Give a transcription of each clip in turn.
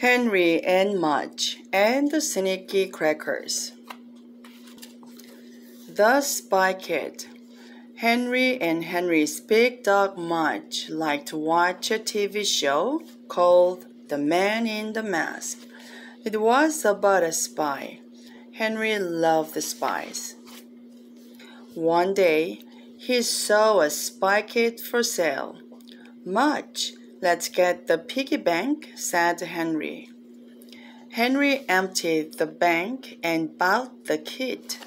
Henry and Mudge and the Sneaky Crackers. The Spy Kid. Henry and Henry's big dog Mudge liked to watch a TV show called The Man in the Mask. It was about a spy. Henry loved the spies. One day, he saw a spy kit for sale. Mudge, let's get the piggy bank, said Henry. Henry emptied the bank and bought the kit.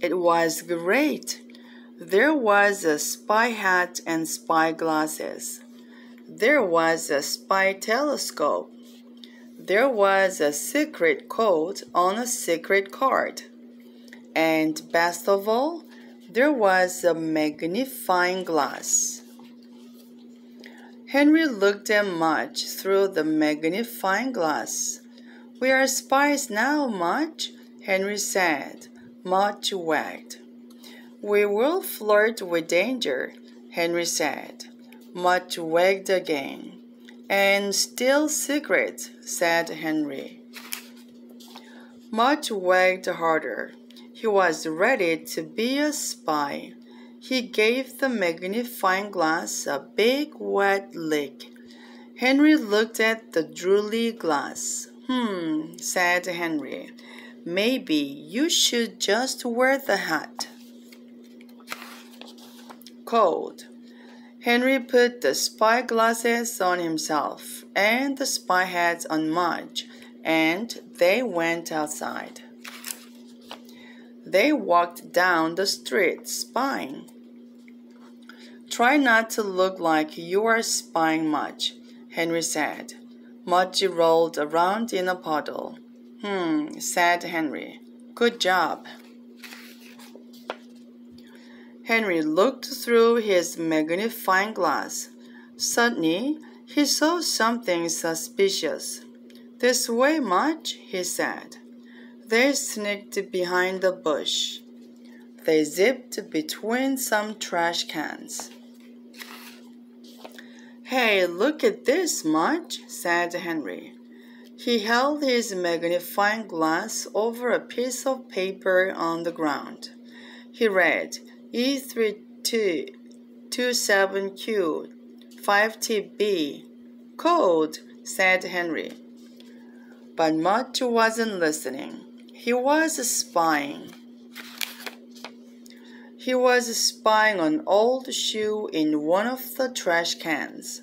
It was great. There was a spy hat and spy glasses. There was a spy telescope. There was a secret code on a secret card. And best of all, there was a magnifying glass. Henry looked at Mudge through the magnifying glass. We are spies now, Mudge, Henry said. Mudge wagged. We will flirt with danger, Henry said. Mudge wagged again. And steal secrets, said Henry. Mudge wagged harder. He was ready to be a spy. He gave the magnifying glass a big wet lick. Henry looked at the drooly glass. Hmm, said Henry. Maybe you should just wear the hat. Cold. Henry put the spy glasses on himself and the spy hats on Mudge, and they went outside. They walked down the street spying. Try not to look like you are spying much, Henry said. Mudge rolled around in a puddle. Hmm, said Henry. Good job. Henry looked through his magnifying glass. Suddenly, he saw something suspicious. This way, Mudge, he said. They sneaked behind the bush. They zipped between some trash cans. Hey, look at this, Mudge, said Henry. He held his magnifying glass over a piece of paper on the ground. He read E3227Q 5TB. Code, said Henry. But Mudge wasn't listening. He was spying. He was spying an old shoe in one of the trash cans.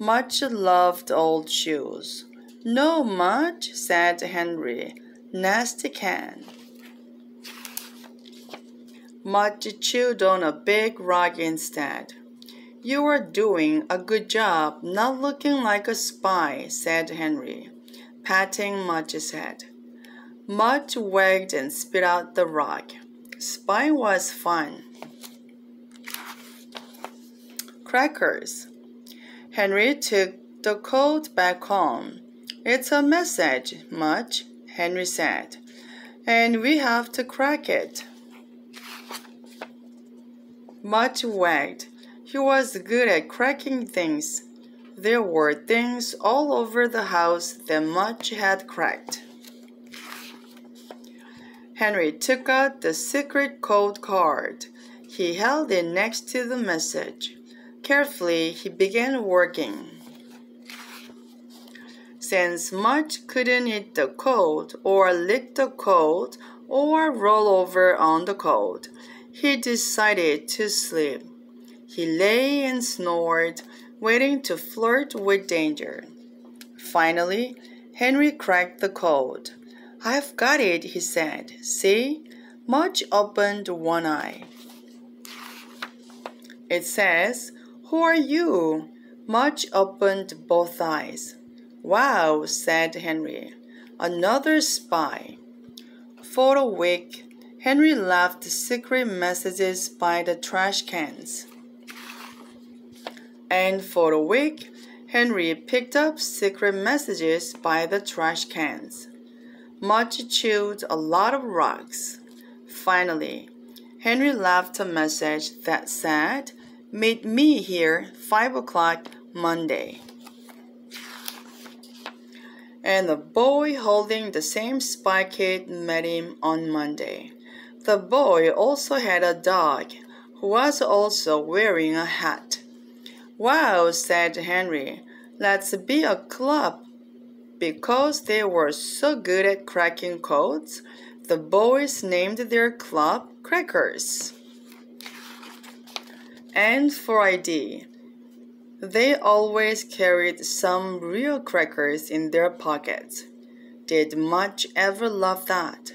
Mudge loved old shoes. No, Mudge, said Henry. Nasty can. Mudge chewed on a big rock instead. You are doing a good job not looking like a spy, said Henry, patting Mudge's head. Mudge wagged and spit out the rock. Spying was fun. Crackers. Henry took the code back home. It's a message, Mudge, Henry said, and we have to crack it. Mudge wagged. He was good at cracking things. There were things all over the house that Mudge had cracked. Henry took out the secret code card. He held it next to the message. Carefully, he began working. Since Mudge couldn't hit the code, or lick the code, or roll over on the code, he decided to sleep. He lay and snored, waiting to flirt with danger. Finally, Henry cracked the code. I've got it, he said. See? Mudge opened one eye. It says, Who are you? Mudge opened both eyes. Wow, said Henry. Another spy. For a week, Henry left secret messages by the trash cans. And for a week, Henry picked up secret messages by the trash cans. Chewed a lot of rocks. Finally, Henry left a message that said, Meet me here, 5 o'clock Monday. and the boy holding the same spike met him on Monday. The boy also had a dog who was also wearing a hat. Wow, said Henry, let's be a club. Because they were so good at cracking codes, the boys named their club Crackers. And for ID, they always carried some real crackers in their pockets. Did Mudge ever love that?